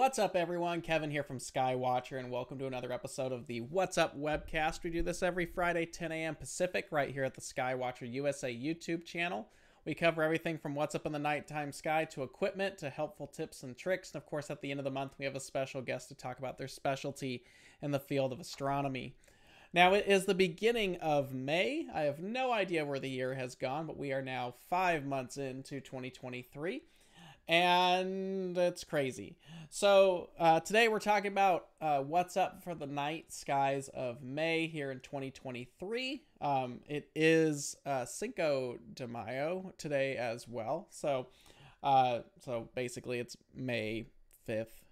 What's up, everyone? Kevin here from Skywatcher, and welcome to another episode of the What's Up webcast. We do this every Friday, 10 a.m. Pacific, right here at the Skywatcher USA YouTube channel. We cover everything from what's up in the nighttime sky to equipment to helpful tips and tricks. And of course, at the end of the month, we have a special guest to talk about their specialty in the field of astronomy. Now, it is the beginning of May. I have no idea where the year has gone, but we are now five months into 2023 and it's crazy. So uh, today we're talking about uh, what's up for the night skies of May here in 2023. Um, it is uh, Cinco de Mayo today as well. So, uh, so basically it's May 5th.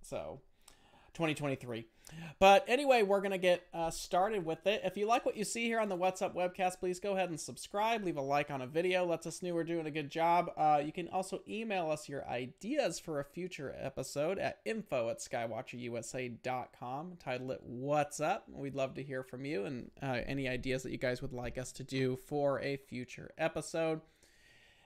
So 2023. But anyway, we're going to get uh, started with it. If you like what you see here on the What's Up webcast, please go ahead and subscribe. Leave a like on a video. Lets us know we're doing a good job. Uh, you can also email us your ideas for a future episode at info at skywatcherusa.com. Title it What's Up. We'd love to hear from you and uh, any ideas that you guys would like us to do for a future episode.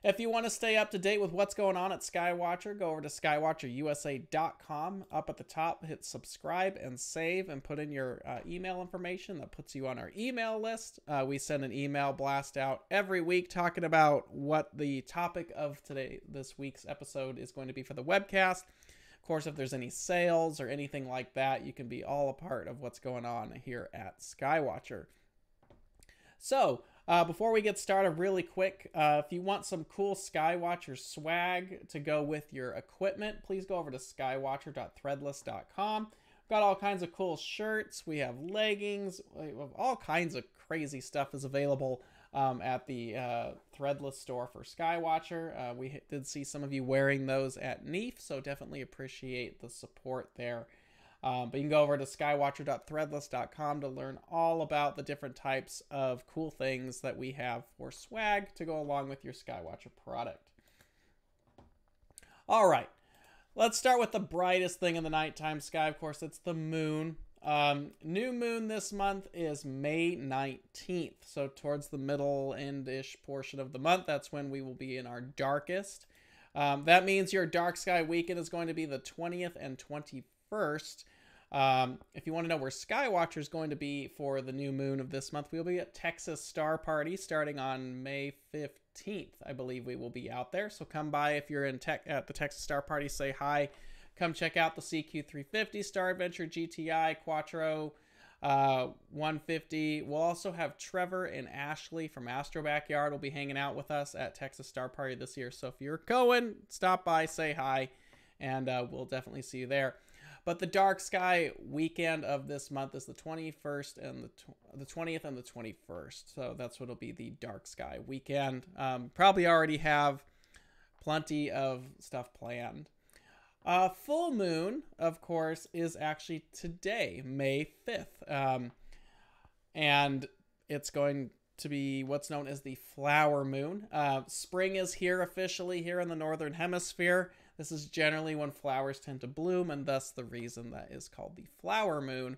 If you want to stay up to date with what's going on at Skywatcher, go over to skywatcherusa.com. Up at the top, hit subscribe and save and put in your uh, email information. That puts you on our email list. Uh, we send an email blast out every week talking about what the topic of today, this week's episode, is going to be for the webcast. Of course, if there's any sales or anything like that, you can be all a part of what's going on here at Skywatcher. So, uh, before we get started, really quick, uh, if you want some cool Skywatcher swag to go with your equipment, please go over to skywatcher.threadless.com. We've got all kinds of cool shirts. We have leggings. We have all kinds of crazy stuff is available um, at the uh, Threadless store for Skywatcher. Uh, we did see some of you wearing those at NEAF, so definitely appreciate the support there. Um, but you can go over to skywatcher.threadless.com to learn all about the different types of cool things that we have for swag to go along with your Skywatcher product. All right, let's start with the brightest thing in the nighttime sky. Of course, it's the moon. Um, new moon this month is May 19th. So, towards the middle end ish portion of the month, that's when we will be in our darkest. Um, that means your dark sky weekend is going to be the 20th and 21st. Um, if you want to know where Skywatcher is going to be for the new moon of this month, we'll be at Texas Star Party starting on May 15th. I believe we will be out there. So come by if you're in tech at the Texas Star Party, say hi. Come check out the CQ350 Star Adventure GTI Quattro uh, 150. We'll also have Trevor and Ashley from Astro Backyard will be hanging out with us at Texas Star Party this year. So if you're going, stop by, say hi, and uh, we'll definitely see you there. But the dark sky weekend of this month is the 21st and the tw- the 20th and the 21st. So that's what will be the dark sky weekend. Um, probably already have plenty of stuff planned. Uh, full moon, of course, is actually today, May 5th. Um, and it's going to be what's known as the flower moon. Uh, spring is here officially here in the northern hemisphere. This is generally when flowers tend to bloom, and thus the reason that is called the flower moon.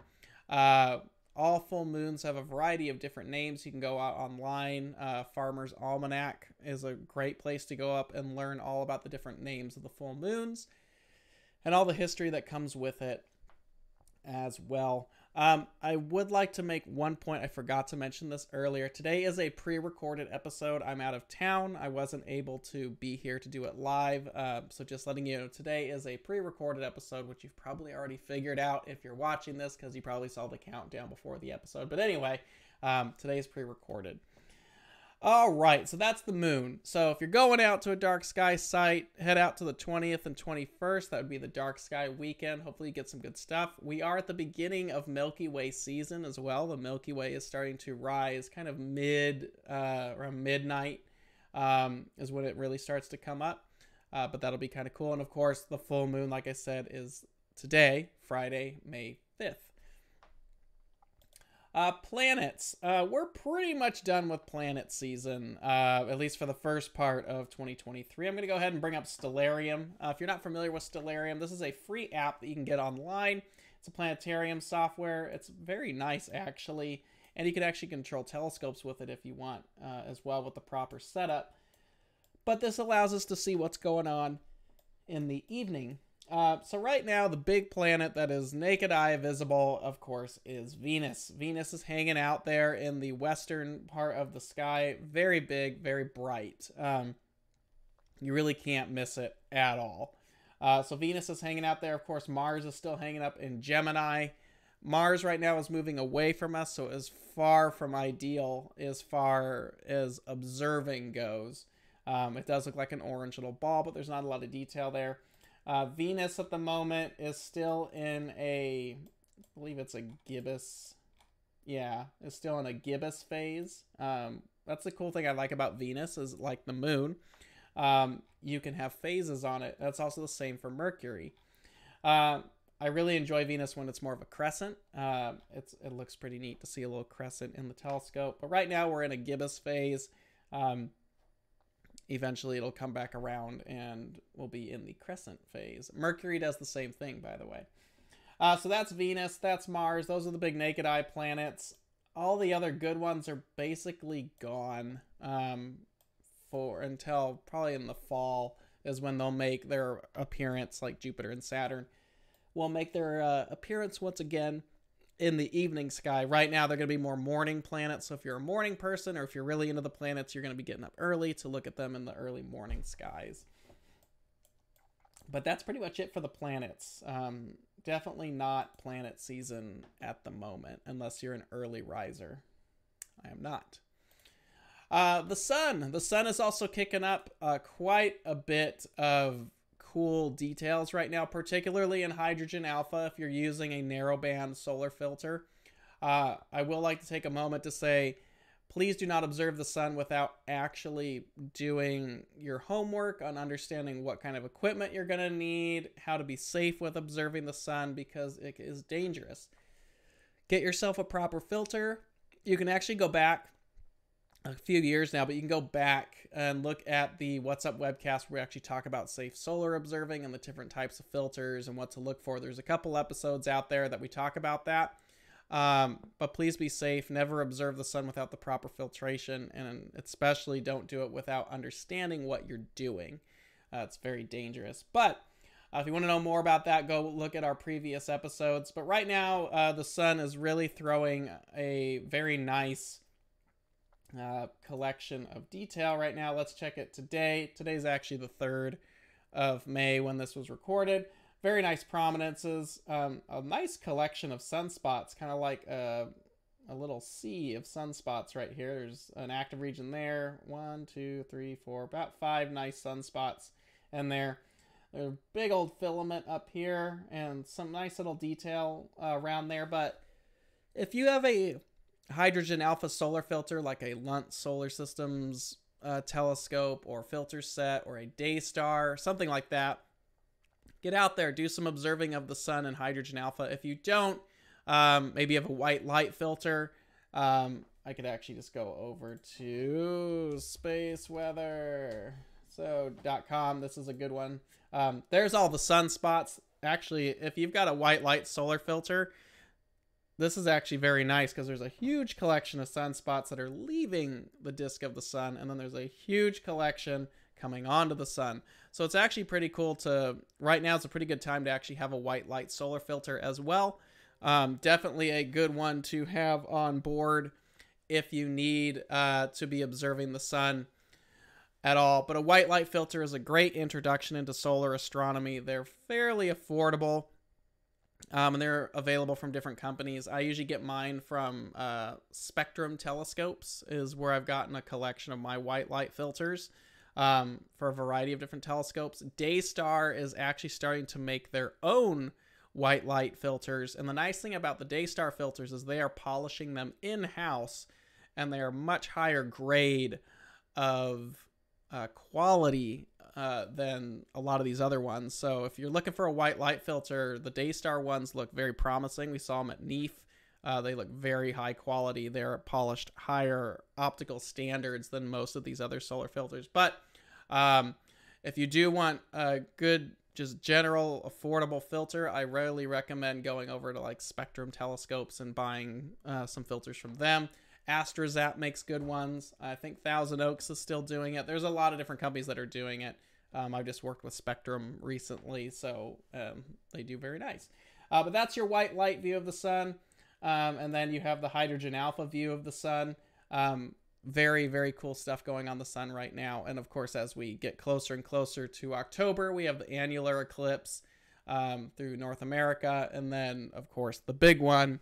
Uh, all full moons have a variety of different names. You can go out online. Uh, Farmer's Almanac is a great place to go up and learn all about the different names of the full moons and all the history that comes with it as well. Um, I would like to make one point. I forgot to mention this earlier. Today is a pre recorded episode. I'm out of town. I wasn't able to be here to do it live. Uh, so, just letting you know, today is a pre recorded episode, which you've probably already figured out if you're watching this because you probably saw the countdown before the episode. But anyway, um, today is pre recorded. All right, so that's the moon. So if you're going out to a dark sky site, head out to the 20th and 21st. That would be the dark sky weekend. Hopefully, you get some good stuff. We are at the beginning of Milky Way season as well. The Milky Way is starting to rise kind of mid, uh, around midnight um, is when it really starts to come up. Uh, but that'll be kind of cool. And of course, the full moon, like I said, is today, Friday, May 5th. Uh, planets. Uh, we're pretty much done with planet season, uh, at least for the first part of 2023. I'm going to go ahead and bring up Stellarium. Uh, if you're not familiar with Stellarium, this is a free app that you can get online. It's a planetarium software. It's very nice, actually. And you can actually control telescopes with it if you want uh, as well with the proper setup. But this allows us to see what's going on in the evening Uh, so right now, the big planet that is naked eye visible, of course, is Venus. Venus is hanging out there in the western part of the sky. Very big, very bright. Um, you really can't miss it at all. Uh, so Venus is hanging out there. Of course, Mars is still hanging up in Gemini. Mars right now is moving away from us, so as far from ideal as far as observing goes. Um, it does look like an orange little ball, but there's not a lot of detail there. Uh, Venus at the moment is still in a, I believe it's a gibbous. Yeah, it's still in a gibbous phase. Um, that's the cool thing I like about Venus is like the moon. Um, you can have phases on it. That's also the same for Mercury. Uh, I really enjoy Venus when it's more of a crescent. Uh, it's it looks pretty neat to see a little crescent in the telescope. But right now we're in a gibbous phase. Um, eventually it'll come back around and we'll be in the crescent phase. Mercury does the same thing, by the way. Uh, so that's Venus, that's Mars. Those are the big naked eye planets. All the other good ones are basically gone um, for until probably in the fall is when they'll make their appearance, like Jupiter and Saturn, will make their uh, appearance once again in the evening sky. Right now, they're going to be more morning planets. So if you're a morning person or if you're really into the planets, you're going to be getting up early to look at them in the early morning skies. But that's pretty much it for the planets. Um, definitely not planet season at the moment, unless you're an early riser. I am not. Uh, the sun. The sun is also kicking up uh, quite a bit of cool details right now, particularly in hydrogen alpha if you're using a narrowband solar filter. Uh, I will like to take a moment to say, please do not observe the sun without actually doing your homework on understanding what kind of equipment you're going to need, how to be safe with observing the sun because it is dangerous. Get yourself a proper filter. You can actually go back a few years now, but you can go back and look at the What's Up webcast where we actually talk about safe solar observing and the different types of filters and what to look for. There's a couple episodes out there that we talk about that. Um, but please be safe. Never observe the sun without the proper filtration, and especially don't do it without understanding what you're doing. Uh, it's very dangerous. But uh, if you want to know more about that, go look at our previous episodes. But right now, uh, the sun is really throwing a very nice uh, collection of detail right now. Let's check it today. Today's actually the 3rd of May when this was recorded. Very nice prominences. Um, a nice collection of sunspots, kind of like a, a little sea of sunspots right here. There's an active region there. One, two, three, four, about five nice sunspots in there. There's a big old filament up here and some nice little detail uh, around there. But if you have a hydrogen alpha solar filter like a Lunt Solar Systems uh, telescope or filter set or a Daystar, something like that. Get out there, do some observing of the sun and hydrogen alpha. If you don't, um, maybe you have a white light filter. Um, I could actually just go over to space weather. So .com, this is a good one. Um, there's all the sunspots. Actually, if you've got a white light solar filter, this is actually very nice because there's a huge collection of sunspots that are leaving the disk of the sun, and then there's a huge collection coming onto the sun. So it's actually pretty cool to, right now, it's a pretty good time to actually have a white light solar filter as well. Um, definitely a good one to have on board if you need uh, to be observing the sun at all. But a white light filter is a great introduction into solar astronomy. They're fairly affordable. Um, and they're available from different companies. I usually get mine from uh, Spectrum Telescopes, is where I've gotten a collection of my white light filters um, for a variety of different telescopes. Daystar is actually starting to make their own white light filters, and the nice thing about the Daystar filters is they are polishing them in house, and they are much higher grade of uh, quality uh, than a lot of these other ones. So if you're looking for a white light filter, the Daystar ones look very promising. We saw them at NEAF. Uh, they look very high quality. They're polished higher optical standards than most of these other solar filters. But um, if you do want a good, just general affordable filter, I rarely recommend going over to like Spectrum Telescopes and buying uh, some filters from them. AstroZap makes good ones. I think Thousand Oaks is still doing it. There's a lot of different companies that are doing it. Um, I've just worked with Spectrum recently, so um, they do very nice. Uh, but that's your white light view of the sun. Um, and then you have the hydrogen alpha view of the sun. Um, very, very cool stuff going on the sun right now. And of course, as we get closer and closer to October, we have the annular eclipse um, through North America. And then, of course, the big one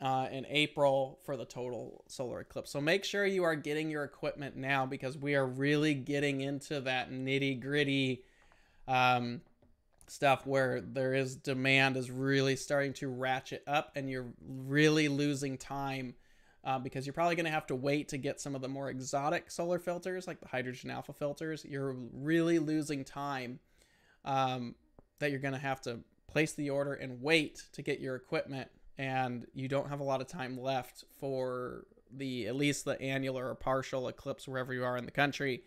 uh, in April for the total solar eclipse. So make sure you are getting your equipment now because we are really getting into that nitty gritty um, stuff where there is demand is really starting to ratchet up and you're really losing time uh, because you're probably going to have to wait to get some of the more exotic solar filters like the hydrogen alpha filters. You're really losing time um, that you're going to have to place the order and wait to get your equipment and you don't have a lot of time left for the at least the annular or partial eclipse wherever you are in the country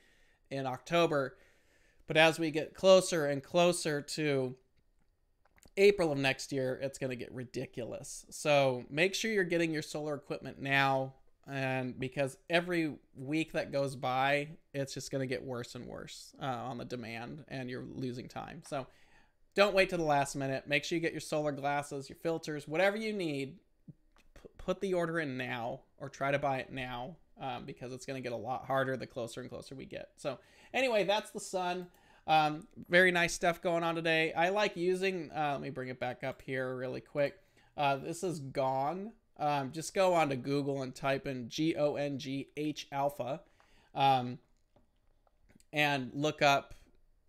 in October. But as we get closer and closer to April of next year, it's going to get ridiculous. So make sure you're getting your solar equipment now. And because every week that goes by, it's just going to get worse and worse uh, on the demand, and you're losing time. So don't wait to the last minute. Make sure you get your solar glasses, your filters, whatever you need. P- put the order in now or try to buy it now um, because it's going to get a lot harder the closer and closer we get. So, anyway, that's the sun. Um, very nice stuff going on today. I like using, uh, let me bring it back up here really quick. Uh, this is GONG. Um, just go on to Google and type in G O N G H alpha um, and look up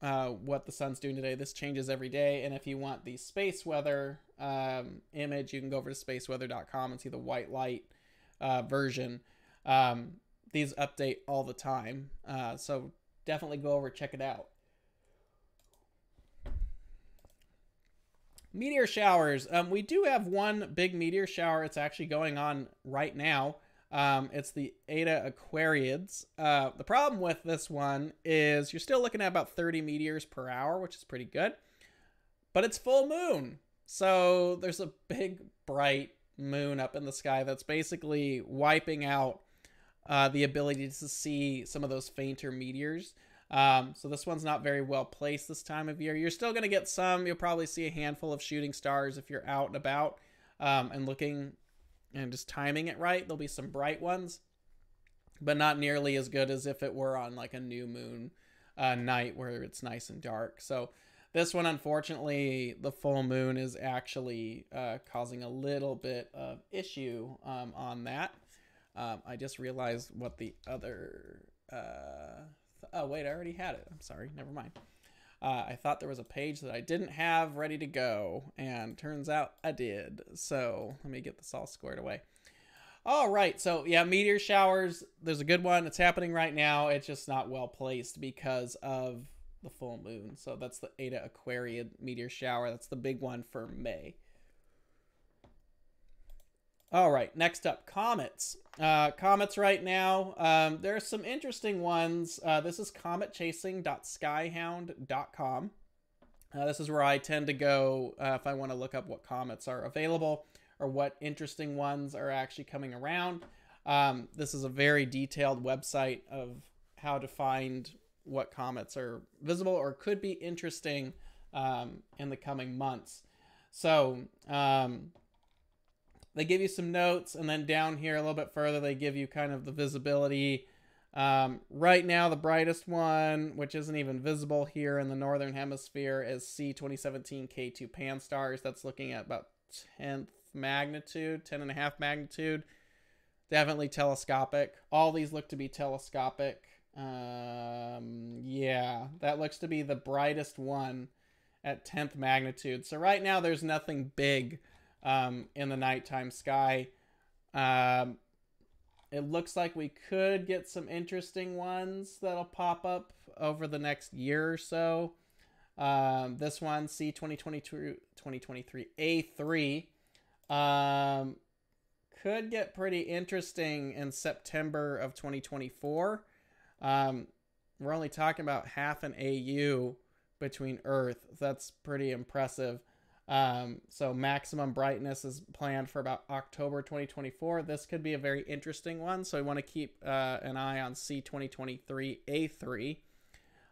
uh, what the sun's doing today. This changes every day. And if you want the space weather um, image, you can go over to spaceweather.com and see the white light uh, version. Um, these update all the time. Uh, so definitely go over check it out. Meteor showers. Um, we do have one big meteor shower. It's actually going on right now. Um, it's the Eta Aquariids. Uh, the problem with this one is you're still looking at about 30 meteors per hour, which is pretty good. But it's full moon. So there's a big, bright moon up in the sky that's basically wiping out uh, the ability to see some of those fainter meteors. Um, so this one's not very well placed this time of year. You're still going to get some. You'll probably see a handful of shooting stars if you're out and about um, and looking and just timing it right. There'll be some bright ones, but not nearly as good as if it were on like a new moon uh, night where it's nice and dark. So this one, unfortunately, the full moon is actually uh, causing a little bit of issue um, on that. Um, I just realized what the other. Uh, th- oh wait, I already had it. I'm sorry. Never mind. Uh, I thought there was a page that I didn't have ready to go, and turns out I did. So let me get this all squared away. All right, so yeah, meteor showers. There's a good one. It's happening right now. It's just not well placed because of the full moon. So that's the Eta Aquariid meteor shower. That's the big one for May. All right, next up, comets. Uh, comets right now. Um, there are some interesting ones. Uh, this is cometchasing.skyhound.com. Uh, this is where I tend to go uh, if I want to look up what comets are available or what interesting ones are actually coming around. Um, this is a very detailed website of how to find what comets are visible or could be interesting um, in the coming months. So, um, they give you some notes, and then down here a little bit further, they give you kind of the visibility. Um, right now, the brightest one, which isn't even visible here in the northern hemisphere, is C 2017 K2 Pan-STARRS. That's looking at about 10th magnitude, 10 and a half magnitude. Definitely telescopic. All these look to be telescopic. Um, yeah, that looks to be the brightest one at 10th magnitude. So right now, there's nothing big um, in the nighttime sky. Um, it looks like we could get some interesting ones that'll pop up over the next year or so. Um, this one, C 2022 2023 A3, um, could get pretty interesting in September of 2024. Um, we're only talking about half an AU between Earth. That's pretty impressive. Um, so maximum brightness is planned for about October 2024. This could be a very interesting one. So we want to keep uh, an eye on C 2023 A3.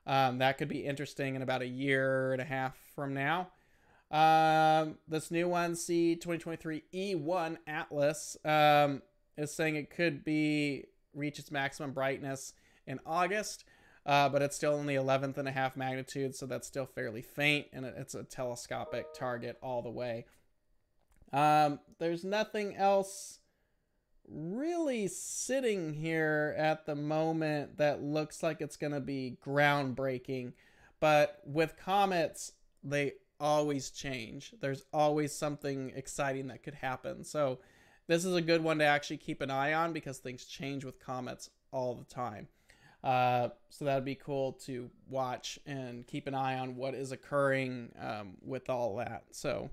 Um, that could be interesting in about a year and a half from now. Um, this new one, C 2023 E1 Atlas, um, is saying it could be reach its maximum brightness in August, uh, but it's still only 11th and a half magnitude, so that's still fairly faint, and it's a telescopic target all the way. Um, there's nothing else really sitting here at the moment that looks like it's going to be groundbreaking. But with comets, they always change. There's always something exciting that could happen. So this is a good one to actually keep an eye on because things change with comets all the time. Uh, so that would be cool to watch and keep an eye on what is occurring um, with all that. So,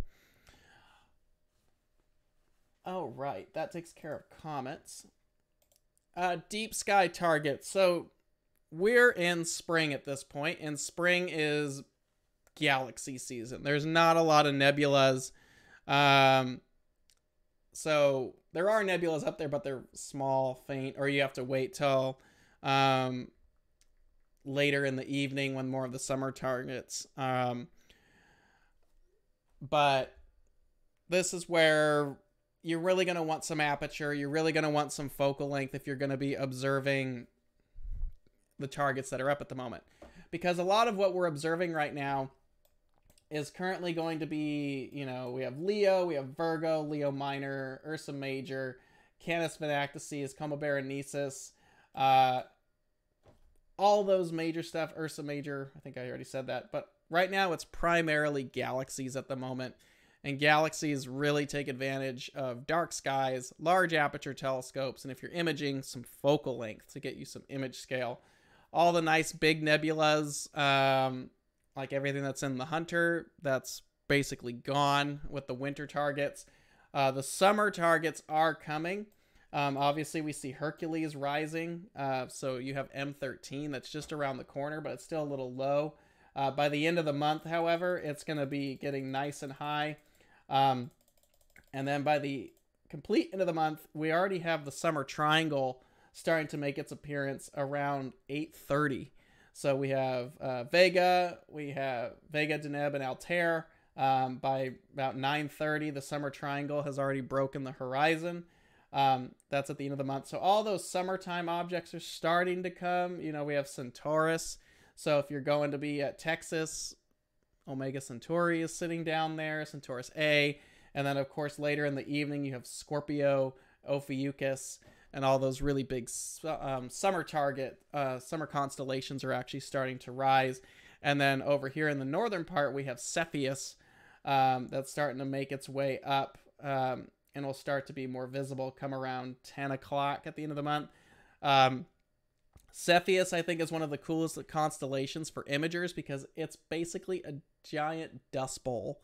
oh right, that takes care of comets. Uh, deep sky targets. So we're in spring at this point, and spring is galaxy season. There's not a lot of nebulas. Um, so there are nebulas up there, but they're small, faint, or you have to wait till um, later in the evening when more of the summer targets. Um, but this is where you're really going to want some aperture. You're really going to want some focal length if you're going to be observing the targets that are up at the moment. Because a lot of what we're observing right now is currently going to be, you know, we have Leo, we have Virgo, Leo Minor, Ursa Major, Canes Venatici, Coma Berenices, uh, all those major stuff, Ursa Major, I think I already said that, but right now it's primarily galaxies at the moment. And galaxies really take advantage of dark skies, large aperture telescopes, and if you're imaging, some focal length to get you some image scale. All the nice big nebulas, um, like everything that's in the Hunter, that's basically gone with the winter targets. Uh, the summer targets are coming. Um, obviously, we see Hercules rising. Uh, so you have M13 that's just around the corner, but it's still a little low. Uh, by the end of the month, however, it's going to be getting nice and high. Um, and then by the complete end of the month, we already have the summer triangle starting to make its appearance around 830. So we have uh, Vega, we have Vega, Deneb, and Altair. Um, by about 9:30, the summer triangle has already broken the horizon. Um, that's at the end of the month. So all those summertime objects are starting to come. You know, we have Centaurus. So if you're going to be at Texas, Omega Centauri is sitting down there, Centaurus A. And then, of course, later in the evening, you have Scorpio, Ophiuchus and all those really big um, summer target uh, summer constellations are actually starting to rise. And then over here in the northern part, we have Cepheus um, that's starting to make its way up um, and will start to be more visible come around 10 o'clock at the end of the month. Um, Cepheus, I think, is one of the coolest constellations for imagers because it's basically a giant dust bowl.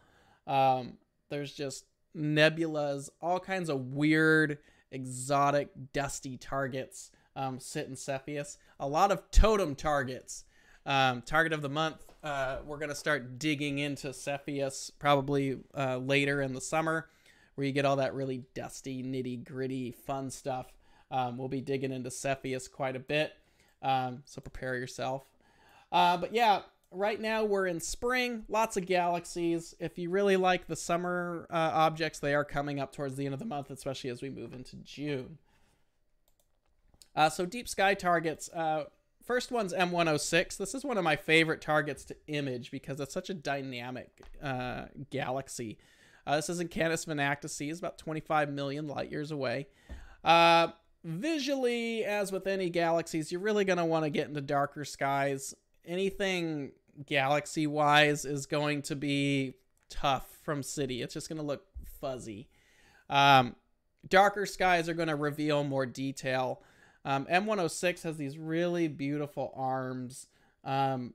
Um, there's just nebulas, all kinds of weird exotic, dusty targets um, sit in Cepheus. A lot of TOTM targets. Um, target of the month, uh, we're going to start digging into Cepheus probably uh, later in the summer, where you get all that really dusty, nitty gritty, fun stuff. Um, we'll be digging into Cepheus quite a bit, um, so prepare yourself. Uh, but yeah, right now we're in spring, lots of galaxies. If you really like the summer uh, objects, they are coming up towards the end of the month, especially as we move into June. Uh, so deep sky targets. Uh, first one's M106. This is one of my favorite targets to image because it's such a dynamic uh, galaxy. Uh, this is in Canis it's about 25 million light years away. Uh, visually, as with any galaxies, you're really going to want to get into darker skies. Anything galaxy wise is going to be tough from city. It's just going to look fuzzy. Um, darker skies are going to reveal more detail. Um, M106 has these really beautiful arms um,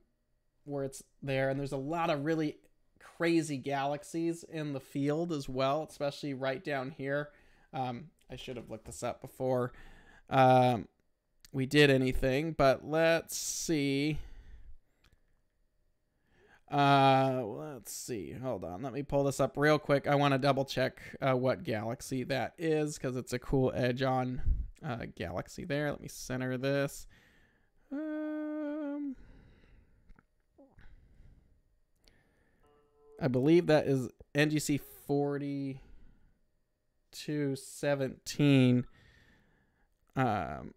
where it's there, and there's a lot of really crazy galaxies in the field as well, especially right down here. Um, I should have looked this up before um, we did anything, but let's see. Uh, let's see. Hold on. Let me pull this up real quick. I want to double check uh, what galaxy that is because it's a cool edge on uh, galaxy there. Let me center this. I believe that is NGC 4217. Um,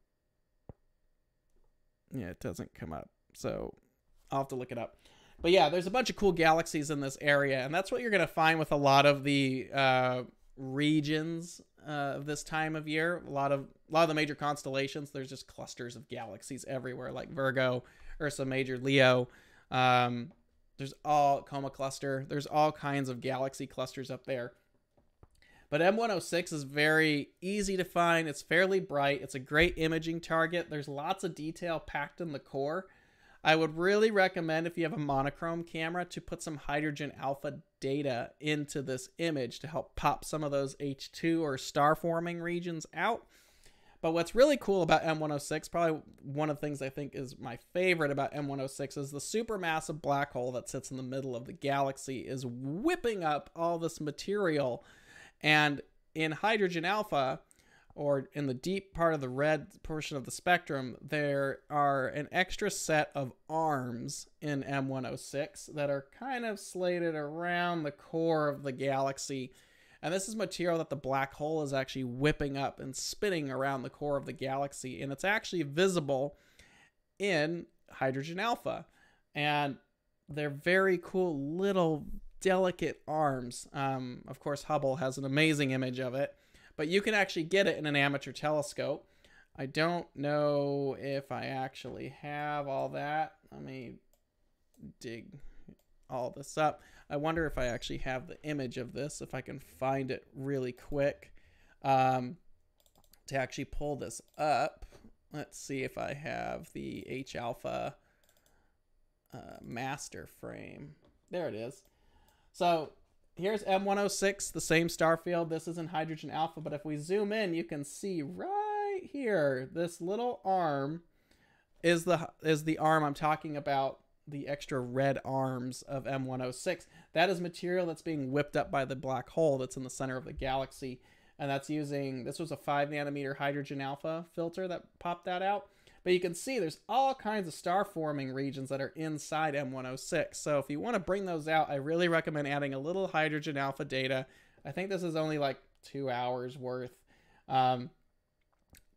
yeah, it doesn't come up. So I'll have to look it up. But yeah, there's a bunch of cool galaxies in this area, and that's what you're going to find with a lot of the uh, regions uh, of this time of year. A lot of a lot of the major constellations, there's just clusters of galaxies everywhere, like Virgo, Ursa Major, Leo. Um, there's all Coma cluster. There's all kinds of galaxy clusters up there. But M106 is very easy to find. It's fairly bright. It's a great imaging target. There's lots of detail packed in the core. I would really recommend if you have a monochrome camera to put some hydrogen alpha data into this image to help pop some of those HII or star forming regions out. But what's really cool about M106, probably one of the things I think is my favorite about M106 is the supermassive black hole that sits in the middle of the galaxy is whipping up all this material. And in hydrogen alpha, or in the deep part of the red portion of the spectrum, there are an extra set of arms in M106 that are kind of slated around the core of the galaxy and this is material that the black hole is actually whipping up and spinning around the core of the galaxy. And it's actually visible in hydrogen alpha. And they're very cool little delicate arms. Um, of course, Hubble has an amazing image of it, but you can actually get it in an amateur telescope. I don't know if I actually have all that. Let me dig all this up. I wonder if I actually have the image of this, if I can find it really quick um, to actually pull this up. Let's see if I have the H alpha uh, master frame. There it is. So here's M106, the same star field. This is in hydrogen alpha, but if we zoom in, you can see right here, this little arm is the is the arm I'm talking about the extra red arms of M106. That is material that's being whipped up by the black hole that's in the center of the galaxy. And that's using, this was a 5 nanometer hydrogen alpha filter that popped that out. But you can see there's all kinds of star forming regions that are inside M106. So if you want to bring those out, I really recommend adding a little hydrogen alpha data. I think this is only like two hours worth. Um,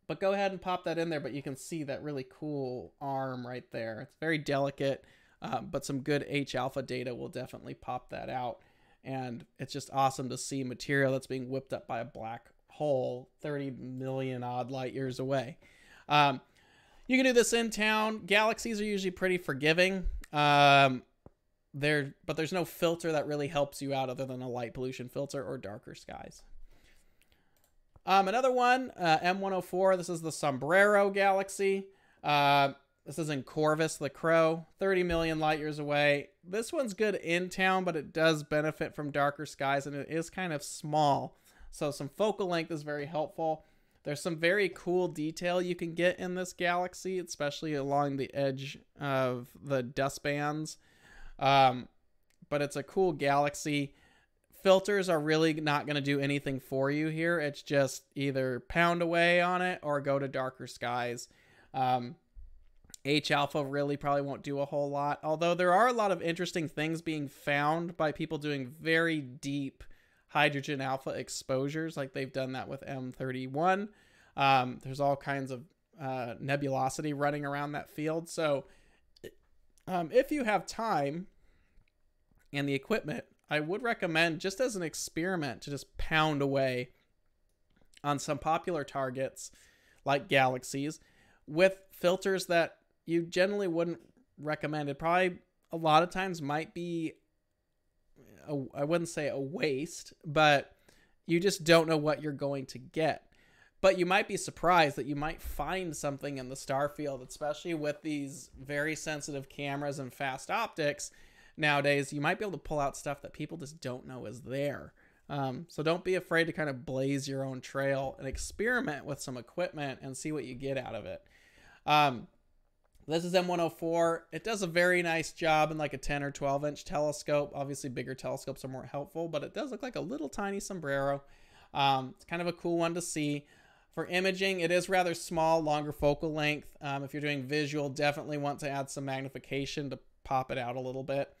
but go ahead and pop that in there. But you can see that really cool arm right there. It's very delicate. Um, but some good H alpha data will definitely pop that out. And it's just awesome to see material that's being whipped up by a black hole 30 million odd light years away. Um, you can do this in town. Galaxies are usually pretty forgiving. Um, there, but there's no filter that really helps you out other than a light pollution filter or darker skies. Um, another one, uh, M104. This is the Sombrero Galaxy. Uh, this is in Corvus the Crow, 30 million light years away. This one's good in town, but it does benefit from darker skies and it is kind of small. So some focal length is very helpful. There's some very cool detail you can get in this galaxy, especially along the edge of the dust bands. Um, but it's a cool galaxy. Filters are really not going to do anything for you here. It's just either pound away on it or go to darker skies. Um, H alpha really probably won't do a whole lot, although there are a lot of interesting things being found by people doing very deep hydrogen alpha exposures, like they've done that with M31. Um, there's all kinds of uh, nebulosity running around that field. So, um, if you have time and the equipment, I would recommend just as an experiment to just pound away on some popular targets like galaxies with filters that you generally wouldn't recommend it. Probably a lot of times might be, I wouldn't say a waste, but you just don't know what you're going to get. But you might be surprised that you might find something in the star field, especially with these very sensitive cameras and fast optics nowadays. You might be able to pull out stuff that people just don't know is there. Um, so don't be afraid to kind of blaze your own trail and experiment with some equipment and see what you get out of it. Um, this is M104. It does a very nice job in like a 10 or 12 inch telescope. Obviously, bigger telescopes are more helpful, but it does look like a little tiny sombrero. Um, it's kind of a cool one to see. For imaging, it is rather small, longer focal length. Um, if you're doing visual, definitely want to add some magnification to pop it out a little bit.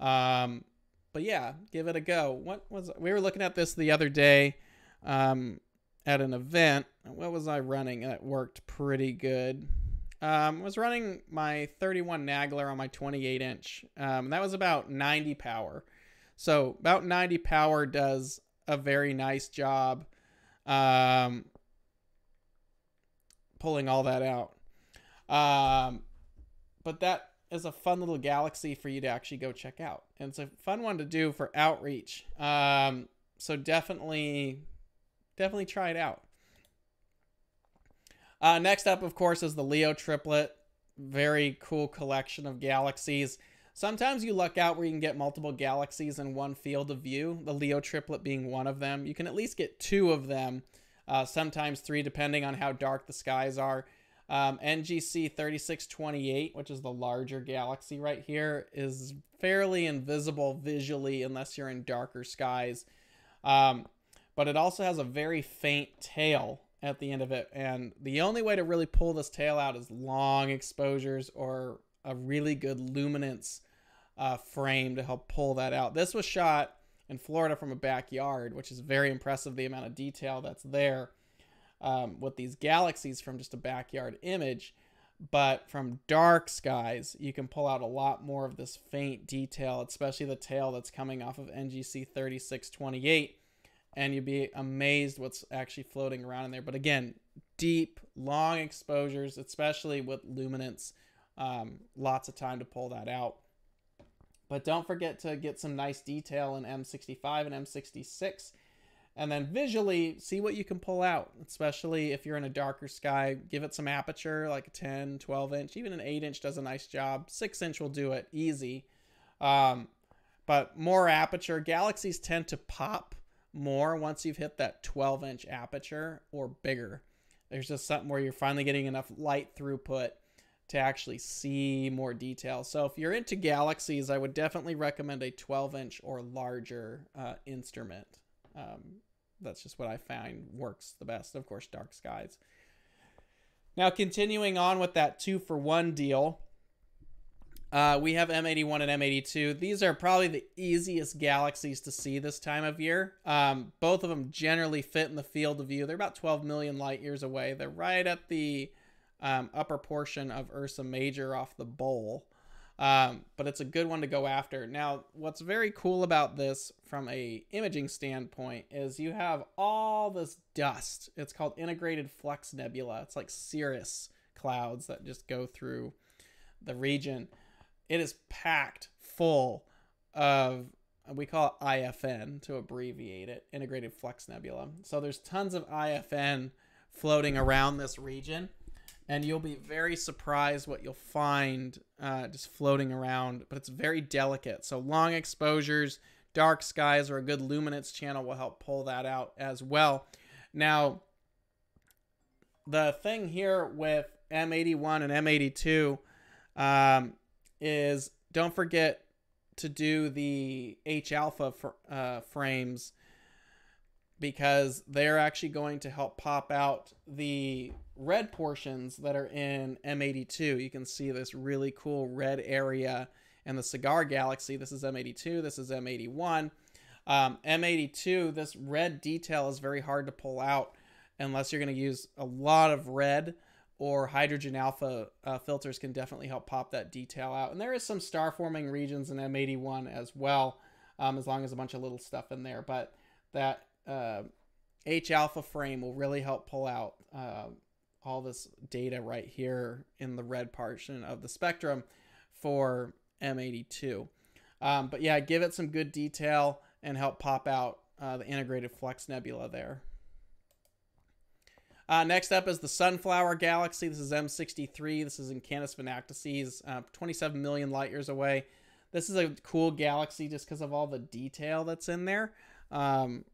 Um, but yeah, give it a go. What was we were looking at this the other day um, at an event. What was I running? It worked pretty good. Um, was running my 31 Nagler on my 28 inch. Um, that was about 90 power. So about 90 power does a very nice job um, pulling all that out. Um, but that is a fun little galaxy for you to actually go check out. And it's a fun one to do for outreach. Um, so definitely, definitely try it out. Uh, next up, of course, is the Leo triplet. Very cool collection of galaxies. Sometimes you luck out where you can get multiple galaxies in one field of view, the Leo triplet being one of them. You can at least get two of them, uh, sometimes three, depending on how dark the skies are. Um, NGC 3628, which is the larger galaxy right here, is fairly invisible visually unless you're in darker skies. Um, but it also has a very faint tail at the end of it. And the only way to really pull this tail out is long exposures or a really good luminance uh, frame to help pull that out. This was shot in Florida from a backyard, which is very impressive the amount of detail that's there um, with these galaxies from just a backyard image. But from dark skies, you can pull out a lot more of this faint detail, especially the tail that's coming off of NGC 3628. And you'd be amazed what's actually floating around in there. But again, deep, long exposures, especially with luminance. Um, lots of time to pull that out. But don't forget to get some nice detail in M65 and M66. And then visually, see what you can pull out, especially if you're in a darker sky. Give it some aperture, like a 10, 12 inch. Even an 8 inch does a nice job. 6 inch will do it easy. Um, but more aperture. Galaxies tend to pop more once you've hit that 12 inch aperture or bigger. There's just something where you're finally getting enough light throughput to actually see more detail. So if you're into galaxies, I would definitely recommend a 12 inch or larger uh, instrument. Um, that's just what I find works the best. Of course, dark skies. Now, continuing on with that two for one deal, uh, we have M81 and M82. These are probably the easiest galaxies to see this time of year. Um, both of them generally fit in the field of view. They're about 12 million light years away. They're right at the um, upper portion of Ursa Major off the bowl. Um, but it's a good one to go after. Now, what's very cool about this from a imaging standpoint is you have all this dust. It's called integrated flux nebula. It's like cirrus clouds that just go through the region. It is packed full of we call it IFN to abbreviate it, integrated flux nebula. So there's tons of IFN floating around this region and you'll be very surprised what you'll find uh, just floating around. But it's very delicate. So long exposures, dark skies, or a good luminance channel will help pull that out as well. Now, the thing here with M81 and M82 um, is don't forget to do the H alpha uh, frames because they're actually going to help pop out the red portions that are in M82. You can see this really cool red area in the cigar galaxy. This is M82, this is M81. Um, M82, this red detail is very hard to pull out unless you're going to use a lot of red or hydrogen alpha uh, filters can definitely help pop that detail out. And there is some star forming regions in M81 as well, um, as long as a bunch of little stuff in there. But that uh, H alpha frame will really help pull out uh, all this data right here in the red portion of the spectrum for M82. Um, but yeah, give it some good detail and help pop out uh, the integrated flux nebula there. Uh, next up is the Sunflower Galaxy. This is M63. This is in Canes Venatici, uh, 27 million light years away. This is a cool galaxy just because of all the detail that's in there. Um,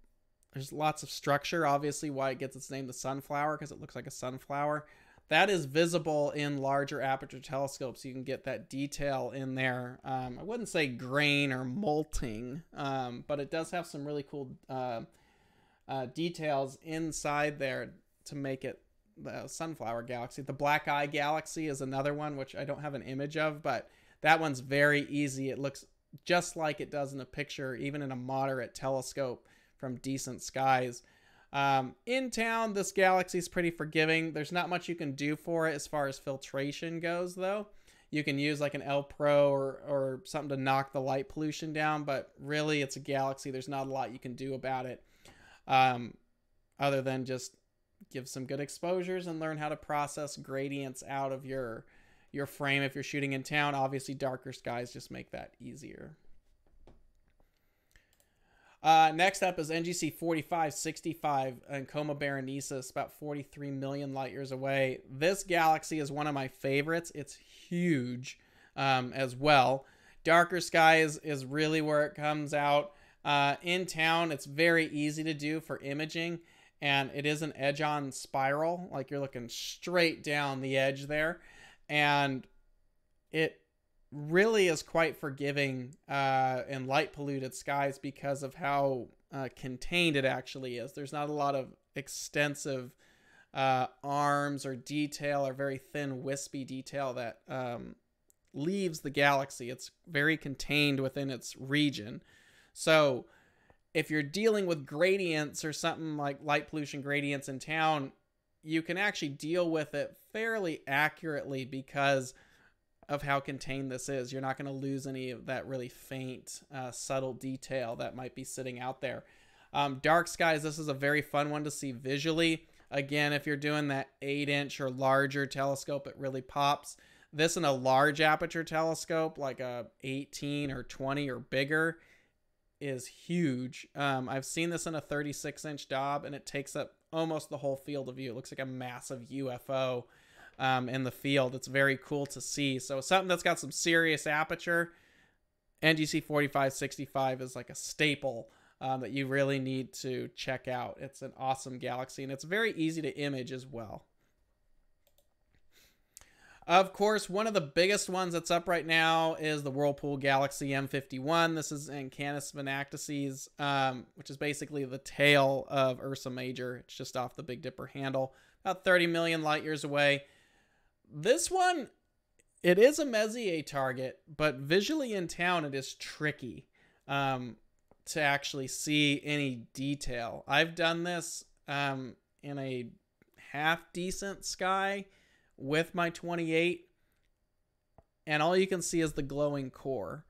there's lots of structure, obviously, why it gets its name the sunflower, because it looks like a sunflower. That is visible in larger aperture telescopes. You can get that detail in there. Um, I wouldn't say grain or molting, um, but it does have some really cool uh, uh, details inside there to make it the sunflower galaxy. The black eye galaxy is another one, which I don't have an image of, but that one's very easy. It looks just like it does in a picture, even in a moderate telescope from decent skies. Um, in town, this galaxy is pretty forgiving. There's not much you can do for it as far as filtration goes, though. You can use like an L Pro or, or something to knock the light pollution down, but really it's a galaxy. There's not a lot you can do about it um, other than just give some good exposures and learn how to process gradients out of your your frame if you're shooting in town. Obviously, darker skies just make that easier. Uh, next up is NGC 4565 and Coma Berenices, about 43 million light years away. This galaxy is one of my favorites. It's huge um, as well. Darker skies is really where it comes out. Uh, in town, it's very easy to do for imaging, and it is an edge on spiral. Like you're looking straight down the edge there, and it really is quite forgiving uh, in light polluted skies because of how uh, contained it actually is. There's not a lot of extensive uh, arms or detail or very thin, wispy detail that um, leaves the galaxy. It's very contained within its region. So if you're dealing with gradients or something like light pollution gradients in town, you can actually deal with it fairly accurately because of how contained this is. You're not going to lose any of that really faint, uh, subtle detail that might be sitting out there. Um, dark skies, this is a very fun one to see visually. Again, if you're doing that 8 inch or larger telescope, it really pops. This in a large aperture telescope, like a 18 or 20 or bigger, is huge. Um, I've seen this in a 36 inch Dob, and it takes up almost the whole field of view. It looks like a massive UFO um, in the field. It's very cool to see. So something that's got some serious aperture. NGC 4565 is like a staple um, that you really need to check out. It's an awesome galaxy, and it's very easy to image as well. Of course, one of the biggest ones that's up right now is the Whirlpool Galaxy M51. This is in Canes Venatici, um, which is basically the tail of Ursa Major. It's just off the Big Dipper handle, about 30 million light years away. This one, it is a Messier target, but visually in town, it is tricky um, to actually see any detail. I've done this um, in a half decent sky with my 28 and all you can see is the glowing core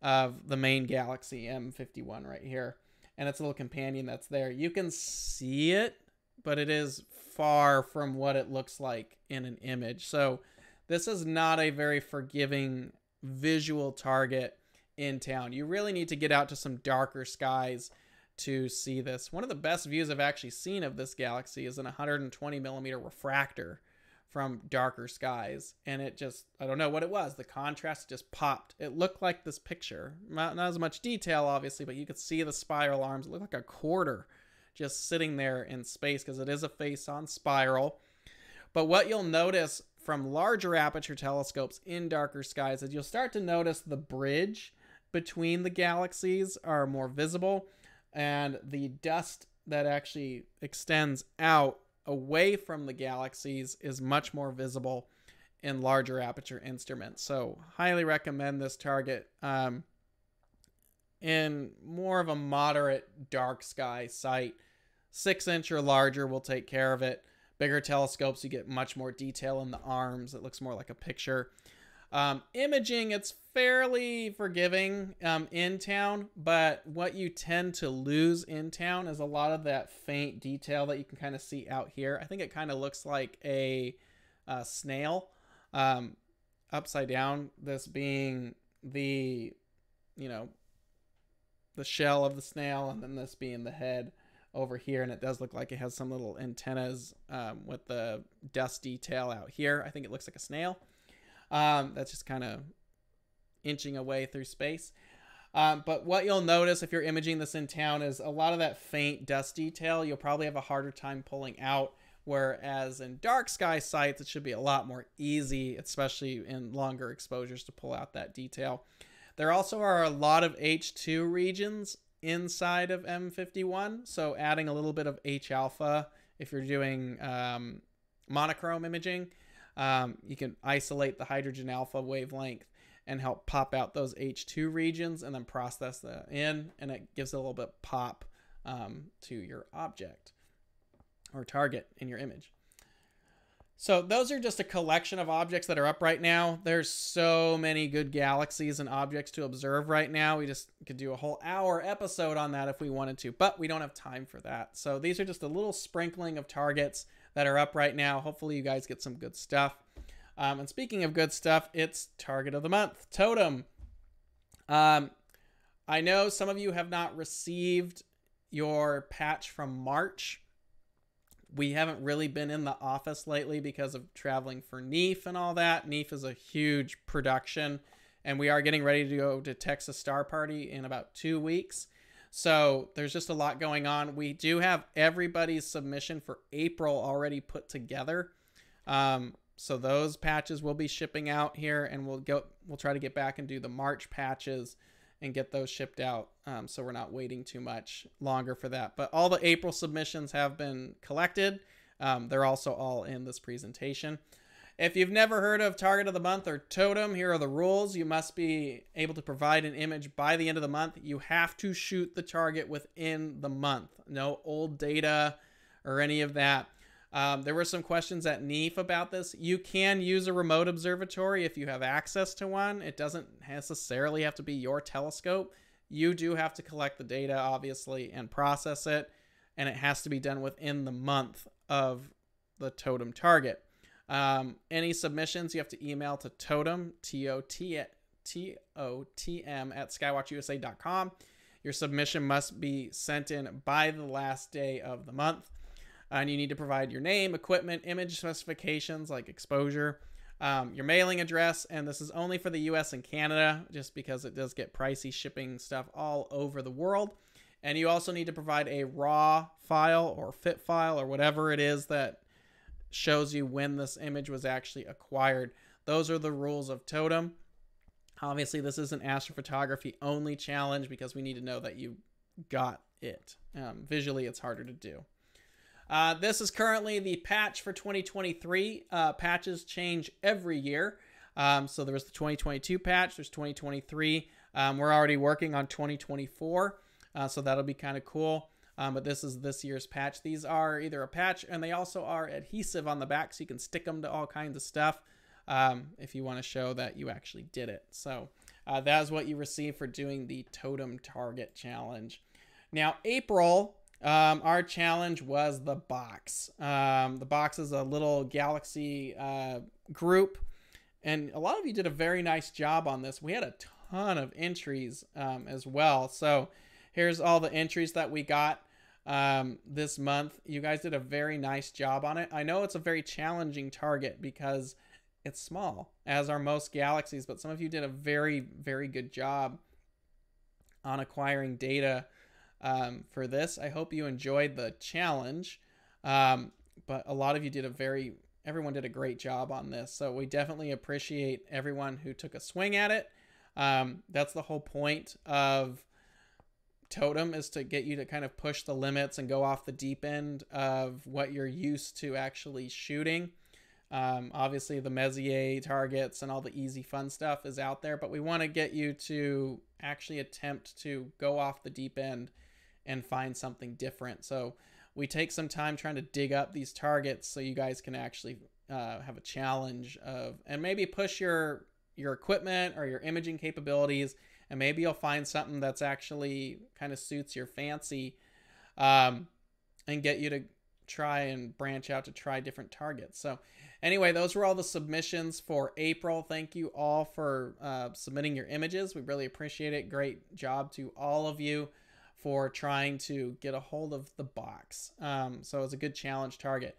of the main galaxy M51 right here and its a little companion that's there. You can see it, but it is far from what it looks like in an image. So this is not a very forgiving visual target in town. You really need to get out to some darker skies to see this. One of the best views I've actually seen of this galaxy is an 120 millimeter refractor from darker skies and it just i don't know what it was the contrast just popped it looked like this picture not, not as much detail obviously but you could see the spiral arms it looked like a quarter just sitting there in space because it is a face on spiral but what you'll notice from larger aperture telescopes in darker skies is you'll start to notice the bridge between the galaxies are more visible and the dust that actually extends out away from the galaxies is much more visible in larger aperture instruments. So, highly recommend this target um, in more of a moderate dark sky site. Six inch or larger will take care of it. Bigger telescopes, you get much more detail in the arms. It looks more like a picture. Um, imaging, it's fairly forgiving um, in town, but what you tend to lose in town is a lot of that faint detail that you can kind of see out here. I think it kind of looks like a, a snail um, upside down, this being the, you know, the shell of the snail, and then this being the head over here. And it does look like it has some little antennas um, with the dust detail out here. I think it looks like a snail. Um, that's just kind of inching away through space. Um, but what you'll notice if you're imaging this in town is a lot of that faint dust detail you'll probably have a harder time pulling out. Whereas in dark sky sites, it should be a lot more easy, especially in longer exposures to pull out that detail. There also are a lot of HII regions inside of M51. So adding a little bit of H alpha if you're doing um, monochrome imaging um, you can isolate the hydrogen alpha wavelength and help pop out those HII regions and then process that in, and it gives a little bit pop um, to your object or target in your image. So those are just a collection of objects that are up right now. There's so many good galaxies and objects to observe right now. We just could do a whole hour episode on that if we wanted to, but we don't have time for that. So these are just a little sprinkling of targets that are up right now. Hopefully you guys get some good stuff. Um, and speaking of good stuff, it's target of the month, TOTM. Um, I know some of you have not received your patch from March. We haven't really been in the office lately because of traveling for NEAF and all that. NEAF is a huge production, and we are getting ready to go to Texas Star Party in about two weeks. So there's just a lot going on. We do have everybody's submission for April already put together. Um, so those patches will be shipping out here, and we'll go. We'll try to get back and do the March patches and get those shipped out. Um, so we're not waiting too much longer for that. But all the April submissions have been collected. Um, they're also all in this presentation. If you've never heard of Target of the Month or TOTM, here are the rules. You must be able to provide an image by the end of the month. You have to shoot the target within the month. No old data or any of that. Um, there were some questions at NEAF about this. You can use a remote observatory if you have access to one. It doesn't necessarily have to be your telescope. You do have to collect the data, obviously, and process it, and it has to be done within the month of the TOTM target. Um, any submissions you have to email to TOTM, T O T T O T M, at skywatchusa.com. Your submission must be sent in by the last day of the month and you need to provide your name, equipment, image specifications like exposure, um, your mailing address, and this is only for the US and Canada just because it does get pricey shipping stuff all over the world. And you also need to provide a raw file or fit file or whatever it is that shows you when this image was actually acquired. Those are the rules of TOTM. Obviously, this is an astrophotography only challenge because we need to know that you got it. Um, visually, it's harder to do. Uh, this is currently the patch for 2023. Uh, patches change every year. Um, so there was the 2022 patch, there's 2023. Um, we're already working on 2024, uh, so that'll be kind of cool. Um, but this is this year's patch. These are either a patch and they also are adhesive on the back, so you can stick them to all kinds of stuff um, if you want to show that you actually did it. So uh, that is what you receive for doing the TOTM Target Challenge. Now, April um, our challenge was the box. Um, the box is a little galaxy uh, group, and a lot of you did a very nice job on this. We had a ton of entries um, as well. So here's all the entries that we got um, this month. You guys did a very nice job on it. I know it's a very challenging target because it's small, as are most galaxies, but some of you did a very, very good job on acquiring data um, for this. I hope you enjoyed the challenge. Um, but a lot of you did a very, everyone did a great job on this. So we definitely appreciate everyone who took a swing at it. Um, that's the whole point of TOTM is to get you to kind of push the limits and go off the deep end of what you're used to actually shooting. Um, obviously, the Messier targets and all the easy fun stuff is out there, but we want to get you to actually attempt to go off the deep end and find something different. So we take some time trying to dig up these targets so you guys can actually uh, have a challenge of and maybe push your your equipment or your imaging capabilities and maybe you'll find something that's actually kind of suits your fancy um, and get you to try and branch out to try different targets. So anyway those were all the submissions for april. Thank you all for uh, submitting your images. We really appreciate it. Great job to all of you for trying to get a hold of the box. Um, so it's a good challenge target.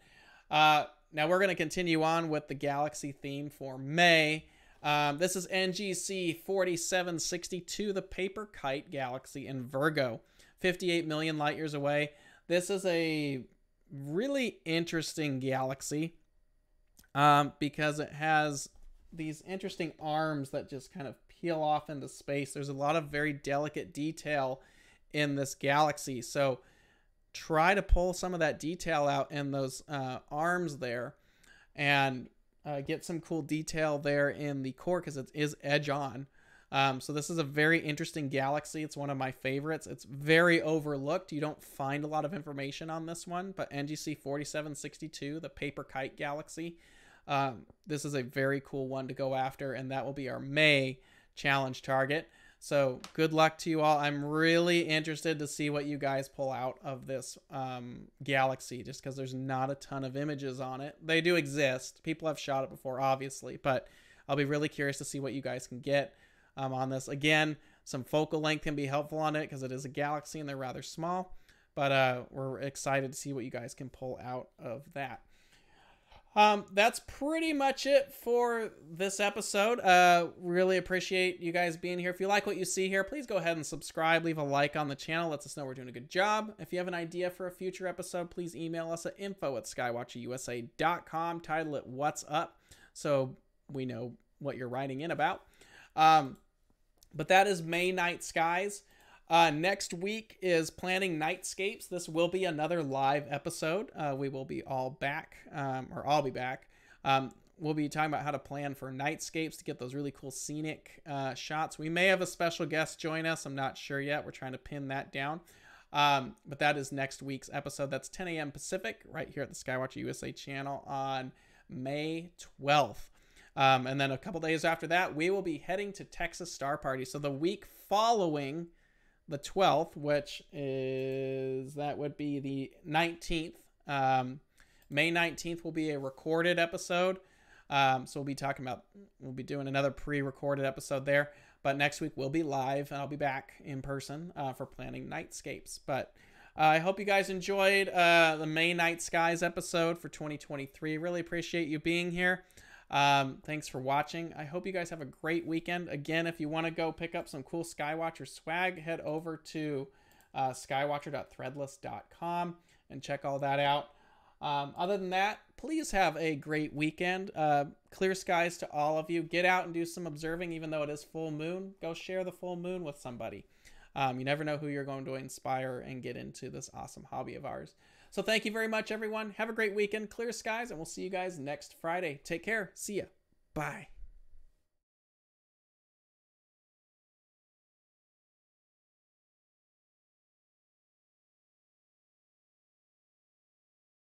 Uh, now we're going to continue on with the galaxy theme for May. Um, this is NGC 4762, the Paper Kite Galaxy in Virgo, 58 million light years away. This is a really interesting galaxy um, because it has these interesting arms that just kind of peel off into space. There's a lot of very delicate detail in this galaxy. So try to pull some of that detail out in those uh, arms there. And uh, get some cool detail there in the core because it is edge on. Um, so this is a very interesting galaxy. It's one of my favorites. It's very overlooked. You don't find a lot of information on this one, but NGC 4762, the Paper Kite Galaxy, um, this is a very cool one to go after, and that will be our May challenge target. So good luck to you all. I'm really interested to see what you guys pull out of this um, galaxy, just because there's not a ton of images on it. They do exist. People have shot it before, obviously, but I'll be really curious to see what you guys can get um, on this. Again, some focal length can be helpful on it because it is a galaxy and they're rather small. But uh, we're excited to see what you guys can pull out of that. Um, that's pretty much it for this episode. Uh, really appreciate you guys being here. If you like what you see here, please go ahead and subscribe. Leave a like on the channel. Lets know we're doing a good job. If you have an idea for a future episode, please email us at info at skywatcherusa.com. Title it What's Up so we know what you're writing in about. Um, but that is May Night Skies. Uh, next week is planning nightscapes. This will be another live episode. Uh, we will be all back, um, or I'll be back. Um, we'll be talking about how to plan for nightscapes to get those really cool scenic uh, shots. We may have a special guest join us. I'm not sure yet. We're trying to pin that down. Um, but that is next week's episode. That's 10 a.m. Pacific, right here at the Skywatcher USA channel on May 12th. Um, and then a couple days after that, we will be heading to Texas Star Party. So the week following the 12th, which is that would be the 19th. Um, May 19th will be a recorded episode. Um, so we'll be talking about, we'll be doing another pre recorded episode there. But next week we'll be live and I'll be back in person uh, for planning nightscapes. But uh, I hope you guys enjoyed uh, the May Night Skies episode for 2023. Really appreciate you being here. Um, thanks for watching. I hope you guys have a great weekend. Again, if you want to go pick up some cool Skywatcher swag, head over to uh, skywatcher.threadless.com and check all that out. Um, other than that, please have a great weekend. Uh, clear skies to all of you. Get out and do some observing, even though it is full moon. Go share the full moon with somebody. Um, you never know who you're going to inspire and get into this awesome hobby of ours. So thank you very much, everyone. Have a great weekend. Clear skies, and we'll see you guys next Friday. Take care. See ya. Bye.